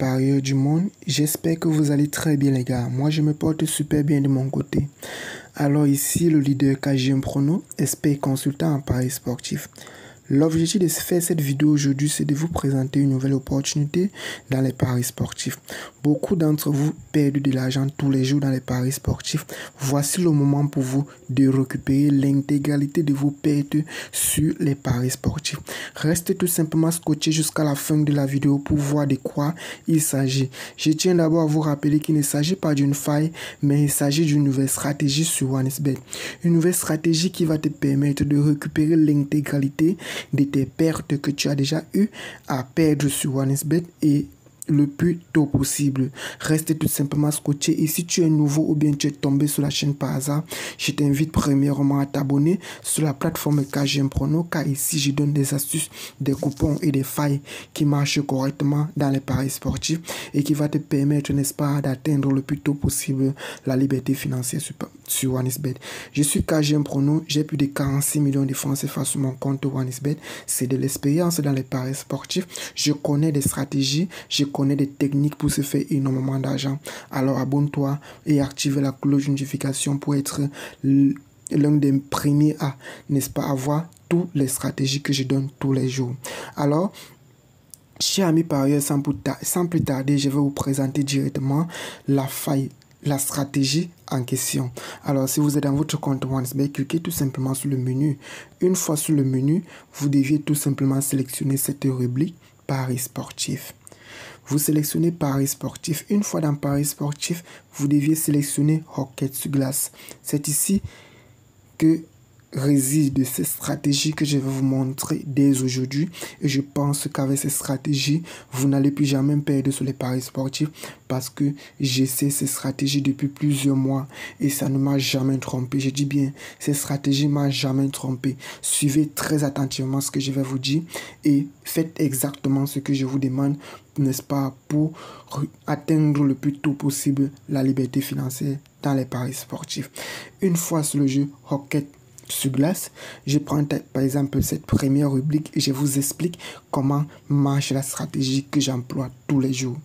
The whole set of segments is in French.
parieurs du monde, j'espère que vous allez très bien les gars. Moi je me porte super bien de mon côté. Alors ici le leader KGM Prono, expert consultant en paris sportif. L'objectif de faire cette vidéo aujourd'hui, c'est de vous présenter une nouvelle opportunité dans les paris sportifs. Beaucoup d'entre vous perdent de l'argent tous les jours dans les paris sportifs. Voici le moment pour vous de récupérer l'intégralité de vos pertes sur les paris sportifs. Restez tout simplement scotché jusqu'à la fin de la vidéo pour voir de quoi il s'agit. Je tiens d'abord à vous rappeler qu'il ne s'agit pas d'une faille, mais il s'agit d'une nouvelle stratégie sur OneXBet. Une nouvelle stratégie qui va te permettre de récupérer l'intégralité de tes pertes que tu as déjà eu à perdre sur OneXBet et le plus tôt possible. Reste tout simplement scotché. Et si tu es nouveau ou bien tu es tombé sur la chaîne par hasard, je t'invite premièrement à t'abonner sur la plateforme KGM Prono car ici je donne des astuces, des coupons et des failles qui marchent correctement dans les paris sportifs et qui va te permettre, n'est-ce pas, d'atteindre le plus tôt possible la liberté financière sur, OneXBet. Je suis KGM Prono, j'ai plus de 46 millions de francs CFA sur mon compte OneXBet. C'est de l'expérience dans les paris sportifs. Je connais des stratégies, je connais des techniques pour se faire énormément d'argent. Alors abonne-toi et active la cloche de notification pour être l'un des premiers à, n'est-ce pas, avoir toutes les stratégies que je donne tous les jours. Alors, chers amis parieurs, sans plus tarder, je vais vous présenter directement la faille la stratégie en question. Alors, si vous êtes dans votre compte OneSBet, cliquez tout simplement sur le menu. Une fois sur le menu, vous deviez tout simplement sélectionner cette rubrique Paris sportif. Vous sélectionnez Paris sportif. Une fois dans Paris sportif, vous deviez sélectionner Rocket sur glace. C'est ici que réside cette stratégie que je vais vous montrer dès aujourd'hui. Et je pense qu'avec cette stratégie, vous n'allez plus jamais perdre sur les paris sportifs parce que j'essaie ces stratégies depuis plusieurs mois et ça ne m'a jamais trompé. Je dis bien, cette stratégie m'a jamais trompé. Suivez très attentivement ce que je vais vous dire et faites exactement ce que je vous demande, n'est-ce pas, pour atteindre le plus tôt possible la liberté financière dans les paris sportifs. Une fois sur le jeu Rocket sur glace. Je prends par exemple cette première rubrique et je vous explique comment marche la stratégie que j'emploie tous les jours.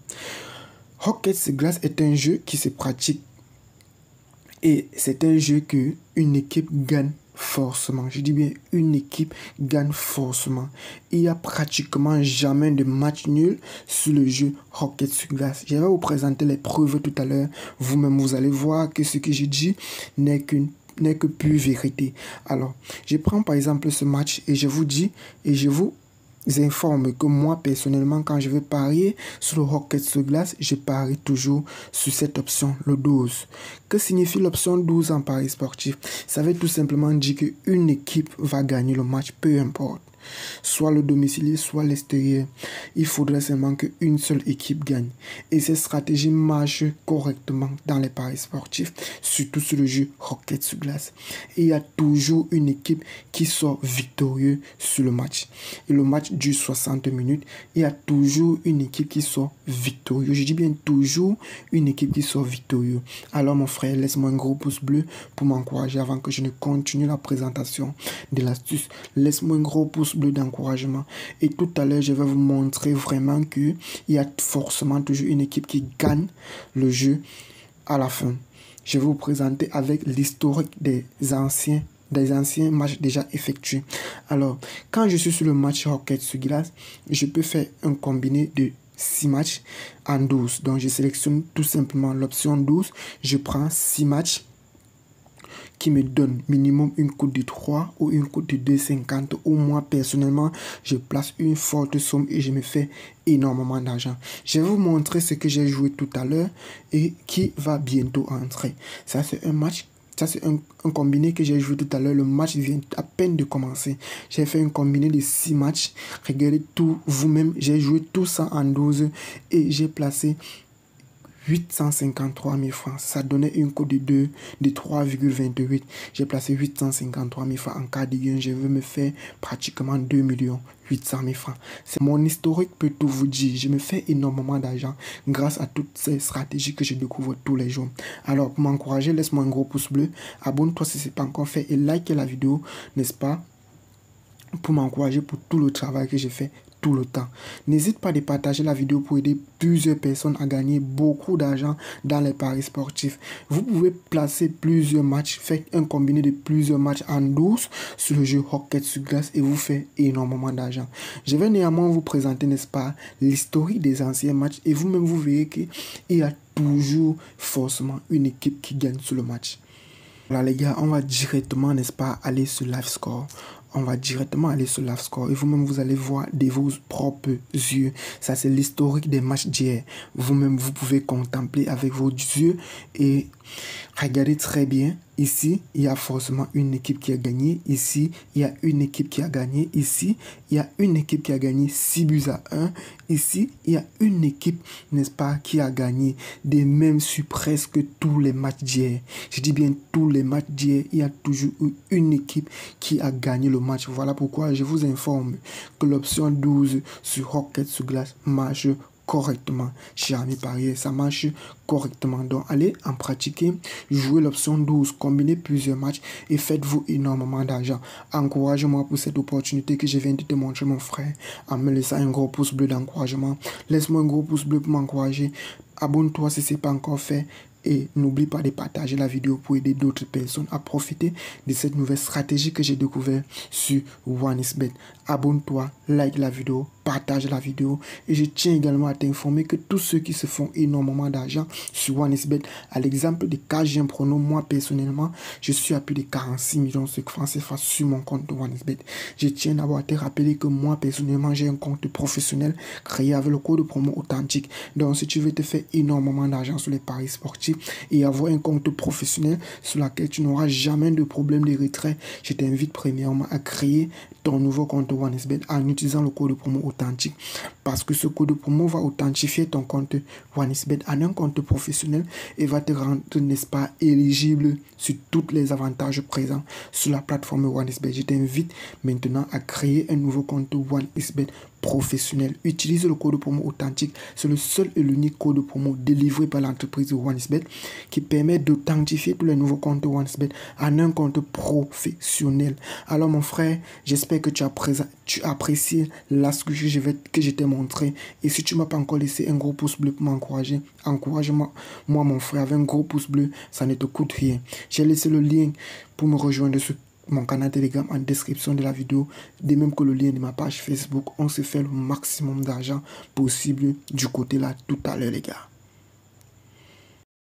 Rocket sur glace est un jeu qui se pratique et c'est un jeu que une équipe gagne forcément. Je dis bien une équipe gagne forcément. Il n'y a pratiquement jamais de match nul sur le jeu Rocket sur glace. Je vais vous présenter les preuves tout à l'heure. Vous-même, vous allez voir que ce que je dis n'est qu'une n'est que plus vérité. Alors, je prends par exemple ce match et je vous dis et je vous informe que moi personnellement quand je vais parier sur le Rocket sur glace, je parie toujours sur cette option, le 12. Que signifie l'option 12 en paris sportif? Ça veut tout simplement dire qu'une équipe va gagner le match, peu importe soit le domicile, soit l'extérieur. Il faudrait seulement qu'une seule équipe gagne. Et cette stratégie marche correctement dans les paris sportifs, surtout sur le jeu Rocket sur glace. Il y a toujours une équipe qui sort victorieux sur le match. Et le match dure 60 minutes. Il y a toujours une équipe qui sort victorieux. Je dis bien toujours une équipe qui sort victorieux. Alors mon frère, laisse-moi un gros pouce bleu pour m'encourager avant que je ne continue la présentation de l'astuce. Laisse-moi un gros pouce bleu d'encouragement. Et tout à l'heure, je vais vous montrer vraiment qu'il y a forcément toujours une équipe qui gagne le jeu à la fin. Je vais vous présenter avec l'historique des anciens des anciens matchs déjà effectués. Alors, quand je suis sur le match Rocket sur glace, je peux faire un combiné de 6 matchs en 12. Donc, je sélectionne tout simplement l'option 12. Je prends 6 matchs qui me donne minimum une cote de 3 ou une cote de 2,50 ou moi personnellement je place une forte somme et je me fais énormément d'argent. Je vais vous montrer ce que j'ai joué tout à l'heure et qui va bientôt entrer. Ça c'est un match ça, c'est un, un, combiné que j'ai joué tout à l'heure. Le match vient à peine de commencer. J'ai fait un combiné de 6 matchs. Regardez tout vous-même. J'ai joué tout ça en 12 et j'ai placé 853 000 francs. Ça donnait une cote de 2 de 3,28. J'ai placé 853 000 francs en cas de gain. Je veux me faire pratiquement 2 millions 800 000 francs. C'est mon historique peut tout vous dire. Je me fais énormément d'argent grâce à toutes ces stratégies que je découvre tous les jours. Alors, pour m'encourager, laisse-moi un gros pouce bleu. Abonne-toi si ce n'est pas encore fait et like la vidéo, n'est-ce pas? Pour m'encourager pour tout le travail que j'ai fait tout le temps. N'hésite pas à partager la vidéo pour aider plusieurs personnes à gagner beaucoup d'argent dans les paris sportifs. Vous pouvez placer plusieurs matchs, faire un combiné de plusieurs matchs en douce sur le jeu Rocket sur glace et vous faire énormément d'argent. Je vais néanmoins vous présenter, n'est-ce pas, l'historique des anciens matchs et vous-même vous verrez qu'il y a toujours forcément une équipe qui gagne sur le match. Voilà les gars, on va directement, n'est-ce pas, aller sur live score on va directement aller sur score et vous-même vous allez voir de vos propres yeux. Ça c'est l'historique des matchs d'hier. Vous-même vous pouvez contempler avec vos yeux et regardez très bien Ici, il y a forcément une équipe qui a gagné. Ici, il y a une équipe qui a gagné. Ici, il y a une équipe qui a gagné 6 buts à 1. Ici, il y a une équipe, n'est-ce pas, qui a gagné des mêmes sur presque tous les matchs d'hier. Je dis bien tous les matchs d'hier, il y a toujours une équipe qui a gagné le match. Voilà pourquoi je vous informe que l'option 12 sur Rocket sur glace marche correctement chez Ami Parier. Ça marche correctement. Donc, allez en pratiquer, jouez l'option 12, combinez plusieurs matchs et faites-vous énormément d'argent. Encourage-moi pour cette opportunité que je viens de te montrer, mon frère, en me laissant un gros pouce bleu d'encouragement. Laisse-moi un gros pouce bleu pour m'encourager. Abonne-toi si ce n'est pas encore fait et n'oublie pas de partager la vidéo pour aider d'autres personnes à profiter de cette nouvelle stratégie que j'ai découvert sur OneIsBet. Abonne-toi, like la vidéo, partage la vidéo. Et je tiens également à t'informer que tous ceux qui se font énormément d'argent sur OneIsBet, à l'exemple de KGM Prono, moi personnellement, je suis à plus de 46 millions de francs CFA sur mon compte de OneIsBet. Je tiens d'abord à te rappeler que moi personnellement, j'ai un compte professionnel créé avec le code de promo authentique. Donc si tu veux te faire énormément d'argent sur les paris sportifs, et avoir un compte professionnel sur lequel tu n'auras jamais de problème de retrait, je t'invite premièrement à créer ton nouveau compte OneSBet en utilisant le code de promo authentique. Parce que ce code de promo va authentifier ton compte OneSBet en un compte professionnel et va te rendre, n'est-ce pas, éligible sur tous les avantages présents sur la plateforme OneSBet. Je t'invite maintenant à créer un nouveau compte OneSBet professionnel. Utilise le code promo authentique. C'est le seul et l'unique code promo délivré par l'entreprise OneSBet qui permet d'authentifier tous les nouveaux comptes OneSBet en un compte professionnel. Alors mon frère, j'espère que tu, tu apprécies l'astuce que je, vais, que je montré. Et si tu m'as pas encore laissé un gros pouce bleu pour m'encourager, encourage-moi, moi mon frère, avec un gros pouce bleu, ça ne te coûte rien. J'ai laissé le lien pour me rejoindre sur mon canal Telegram en description de la vidéo, de même que le lien de ma page Facebook. On se fait le maximum d'argent possible du côté là tout à l'heure les gars.